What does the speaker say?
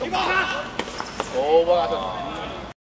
オーバーだ。